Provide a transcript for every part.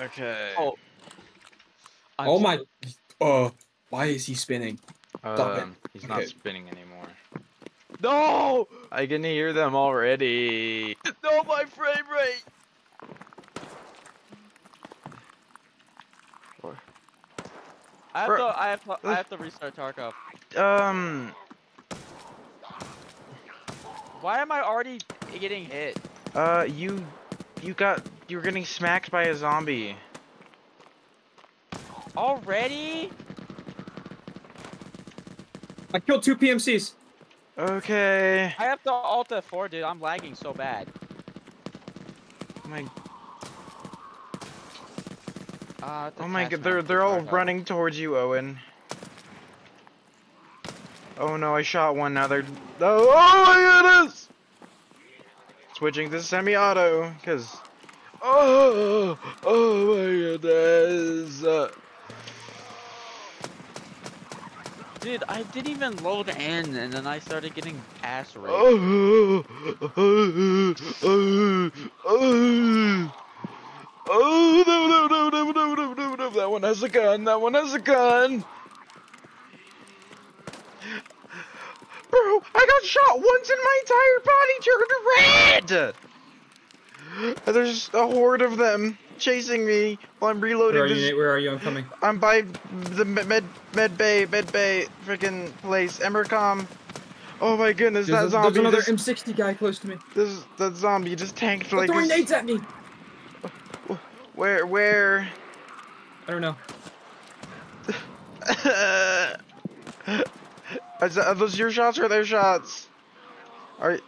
Okay. Oh. I'm oh my. so- Oh, why is he spinning? stop it. Um, he's not Okay. spinning anymore. No! I can hear them already. No, my frame rate! I have Bro- to, I have to, I have to restart Tarkov. Um, Why am I already getting hit? uh, you, you got, you were getting smacked by a zombie. Already? I killed two PMCs. Okay. I have to alt F4, dude. I'm lagging so bad. Oh my, Uh, oh my god, they're they're all running towards you, Owen. Oh no, I shot one. Now they're. Oh, oh my goodness! Switching to semi-auto, cause. Oh, oh my goodness. Dude, I didn't even load in, and then I started getting ass raped. Oh, oh, oh, oh, no, no, no, no, no, no, no, that one has a gun, that one has a gun! Bro, I got shot once in my entire body turned red! There's a horde of them chasing me while I'm reloading. Where are you. Nate? Where are you? I'm coming. I'm by the med med, bay med bay freaking place Emercom. Oh my goodness, There's, that a- zombie there's another just, M60 guy close to me. this that zombie just tanked They're like throwing nades at me. where where I don't know. Are those your shots or their shots? Are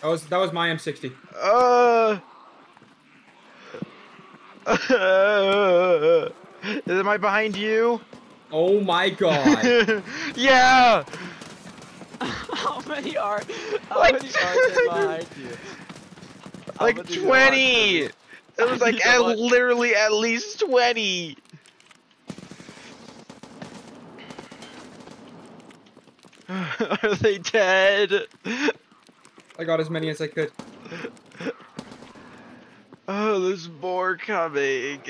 That was that was my M60. uh Am I behind you? Oh my god. yeah! How many are? How Like- many are there behind you? How Like 20! there? It was like at literally at least 20! Are they dead? I got as many as I could. Oh, there's more coming.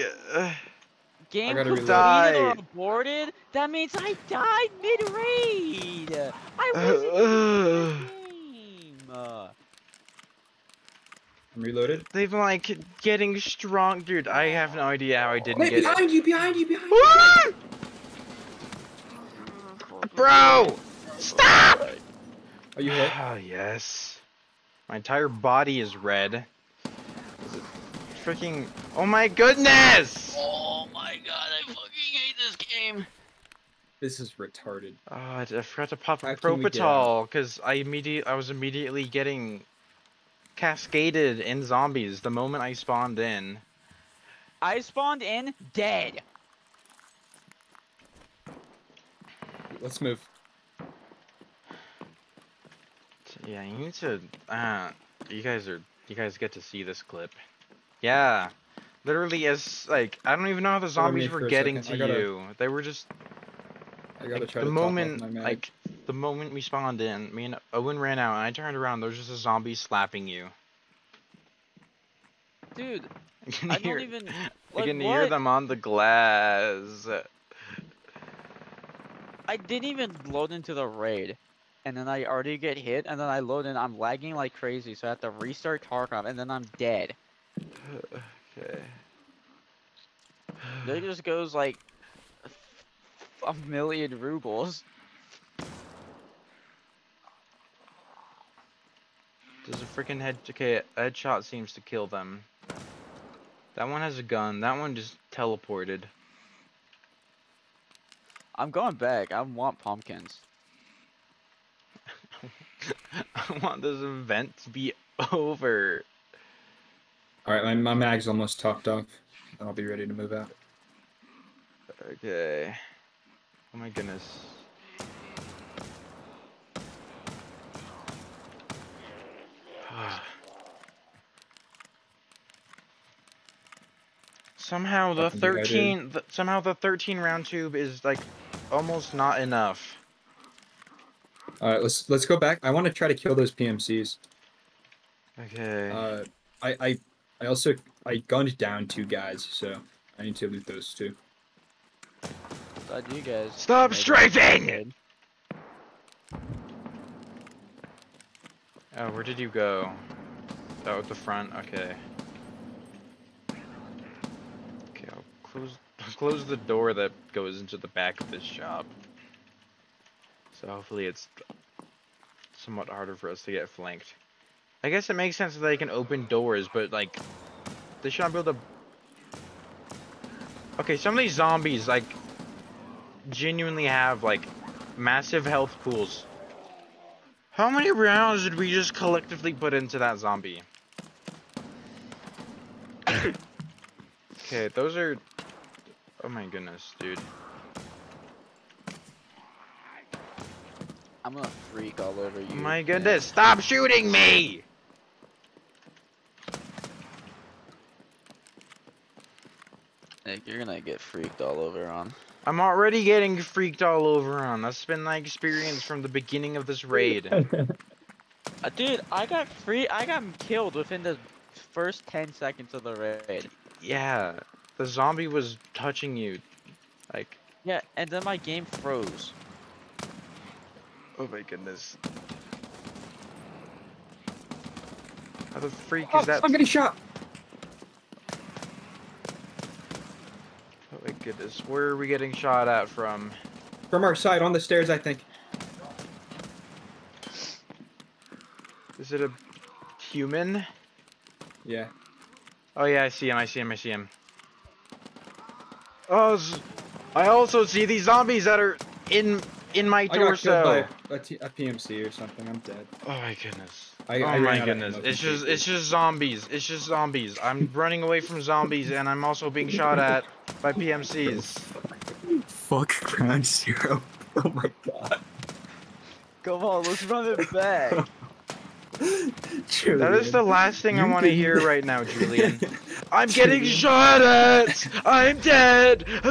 Game gotta completed reload. or aborted? That means I died mid-raid! I wasn't Uh, game! Uh, I'm reloaded. They've been like getting strong, dude. I have no idea how I didn't Wait, get it. behind you, behind you, behind you. Bro, stop! Are you hit? Oh yes, my entire body is red. Is it freaking? Oh my goodness! oh my god, I fucking hate this game! This is retarded. Oh, I I forgot to pop a How can Propital because I immediately I was immediately getting cascaded in zombies the moment I spawned in. I spawned in dead. Let's move. Yeah, you need to. Uh, you guys are. You guys get to see this clip. Yeah, literally as like I don't even know how the zombies were getting to gotta- you. They were just I gotta like, try the to moment my like the moment we spawned in. Me and Owen ran out, and I turned around. There was just a zombie slapping you. Dude, I can I hear. don't even. I Like, can hear them on the glass. I didn't even load into the raid. And then I already get hit, and then I load in, I'm lagging like crazy, so I have to restart Tarkov, and then I'm dead. Okay. There just goes like a million rubles. Does a freaking head okay, a headshot seems to kill them. That one has a gun. That one just teleported. I'm going back. I want pumpkins. I want this event to be over. All right, my, my mag's almost topped off. I'll be ready to move out. Okay. Oh my goodness. somehow the Fucking do that, dude. 13 th somehow the 13 round tube is like almost not enough. All right, let's let's go back. I want to try to kill those PMCs. Okay. Uh, I I I also I gunned down two guys, so I need to loot those two. Glad you guys. Stop strafing! Oh, where did you go? Oh, at the front. Okay. Okay, I'll close I'll close the door that goes into the back of this shop. So hopefully it's somewhat harder for us to get flanked. I guess it makes sense that they can open doors, but like they should not be able to. Okay, some of these zombies like genuinely have like massive health pools. How many rounds did we just collectively put into that zombie? okay, those are. Oh my goodness, dude. I'm gonna freak all over you. My man. goodness, stop shooting me! You're gonna get freaked all over on. I'm already getting freaked all over on. That's been my experience from the beginning of this raid. Uh, dude, I got free. I got killed within the first 10 seconds of the raid. yeah, the zombie was touching you. Like, Yeah, and then my game froze. oh my goodness. How the freak Oh, is that? I'm getting shot. Oh my goodness, where are we getting shot at from? From our side, on the stairs, I think. Is it a human? Yeah. Oh yeah, I see him, I see him, I see him. Oh, I also see these zombies that are in in my I got killed torso. by a, T- a PMC or something. I'm dead. Oh my goodness. I, oh I my goodness. It's just it's just zombies. It's just zombies. I'm running away from zombies and I'm also being shot at by PMCs. Fuck ground zero. Oh my god. Come on, let's run it back. That is the last thing I want to hear right now, Julian. I'm getting shot at! I'm dead!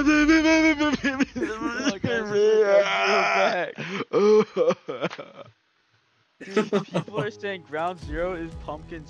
Dude, people are saying ground zero is pumpkin